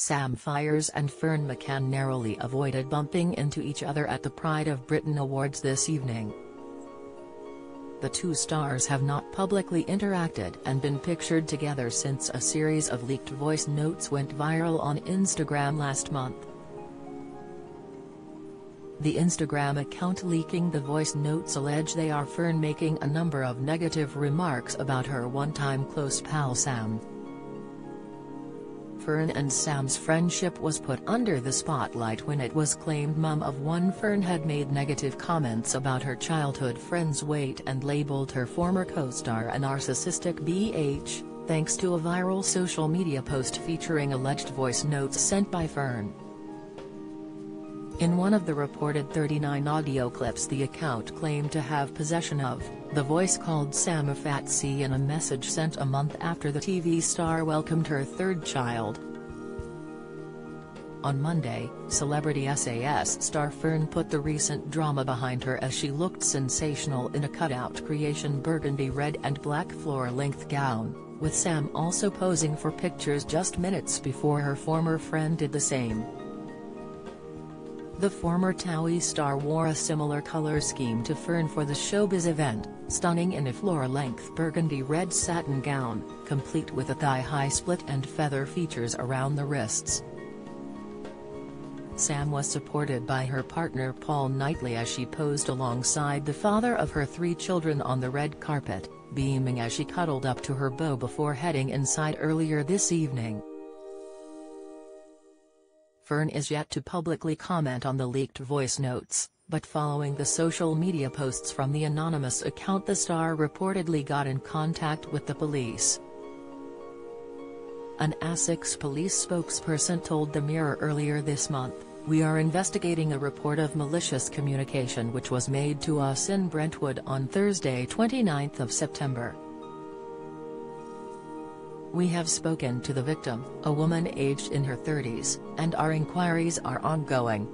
Sam Faiers and Ferne McCann narrowly avoided bumping into each other at the Pride of Britain Awards this evening. The two stars have not publicly interacted and been pictured together since a series of leaked voice notes went viral on Instagram last month. The Instagram account leaking the voice notes allege they are Ferne making a number of negative remarks about her one-time close pal Sam. Ferne and Sam's friendship was put under the spotlight when it was claimed mum of one Ferne had made negative comments about her childhood friend's weight and labeled her former co-star a narcissistic BH, thanks to a viral social media post featuring alleged voice notes sent by Ferne. In one of the reported 39 audio clips the account claimed to have possession of, the voice called Sam a fat C in a message sent a month after the TV star welcomed her third child. On Monday, celebrity SAS star Ferne put the recent drama behind her as she looked sensational in a cutout creation burgundy red and black floor-length gown, with Sam also posing for pictures just minutes before her former friend did the same. The former TOWIE star wore a similar color scheme to Ferne for the showbiz event, stunning in a floor-length burgundy red satin gown, complete with a thigh-high split and feather features around the wrists. Sam was supported by her partner Paul Knightley as she posed alongside the father of her three children on the red carpet, beaming as she cuddled up to her beau before heading inside earlier this evening. Ferne is yet to publicly comment on the leaked voice notes, but following the social media posts from the anonymous account the star reportedly got in contact with the police. An Essex police spokesperson told The Mirror earlier this month, We are investigating a report of malicious communication which was made to us in Brentwood on Thursday 29 September. We have spoken to the victim, a woman aged in her 30s, and our inquiries are ongoing.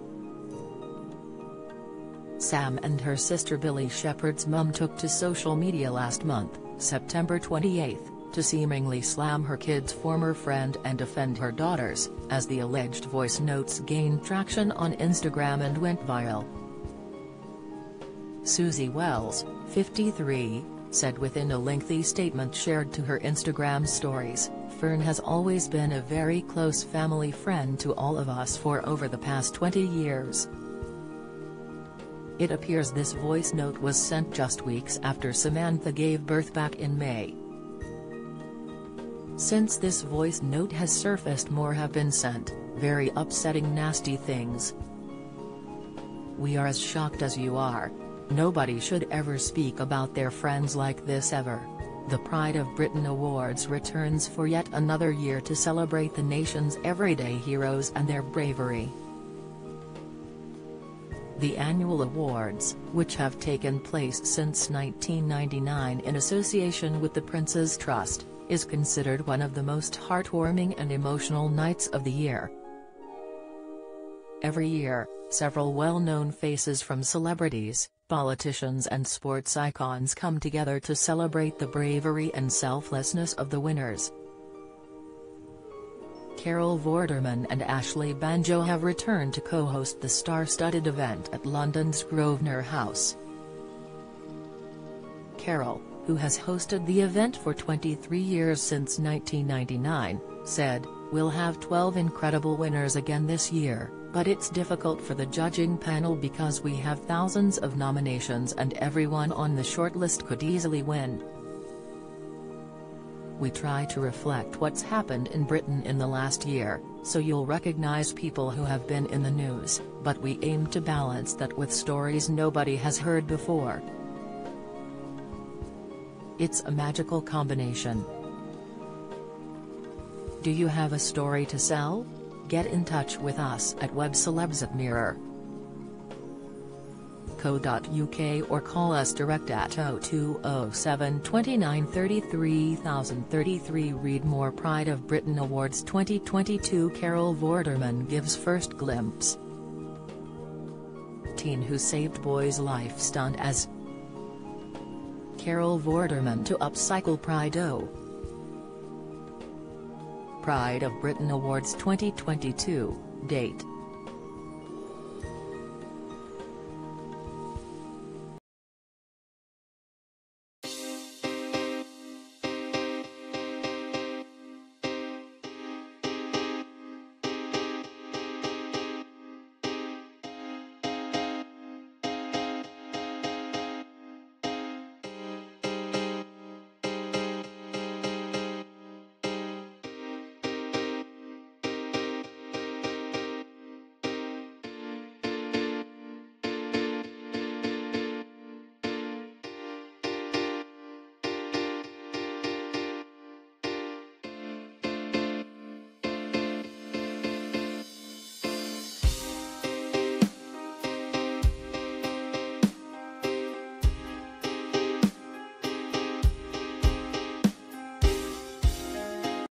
Sam and her sister Billie Shepherd's mum took to social media last month, September 28, to seemingly slam her kid's former friend and defend her daughters, as the alleged voice notes gained traction on Instagram and went viral. Suzy Wells, 53, said within a lengthy statement shared to her Instagram stories, Ferne has always been a very close family friend to all of us for over the past 20 years. It appears this voice note was sent just weeks after Samantha gave birth back in May. Since this voice note has surfaced more have been sent, very upsetting nasty things. We are as shocked as you are, Nobody should ever speak about their friends like this ever. The Pride of Britain Awards returns for yet another year to celebrate the nation's everyday heroes and their bravery. The annual awards, which have taken place since 1999 in association with the Prince's Trust, is considered one of the most heartwarming and emotional nights of the year. Every year, several well-known faces from celebrities, Politicians and sports icons come together to celebrate the bravery and selflessness of the winners. Carol Vorderman and Ashley Banjo have returned to co-host the star-studded event at London's Grosvenor House. Carol, who has hosted the event for 23 years since 1999, said, We'll have 12 incredible winners again this year but it's difficult for the judging panel because we have thousands of nominations and everyone on the shortlist could easily win. We try to reflect what's happened in Britain in the last year, so you'll recognize people who have been in the news, but we aim to balance that with stories nobody has heard before. It's a magical combination. Do you have a story to sell? Get in touch with us at webcelebs at mirror. Co.uk or call us direct at 0207 29 33033 Read more Pride of Britain Awards 2022 Carol Vorderman gives first glimpse. Teen who saved boy's life stunned as Carol Vorderman to upcycle Pride O. Pride of Britain Awards 2022, date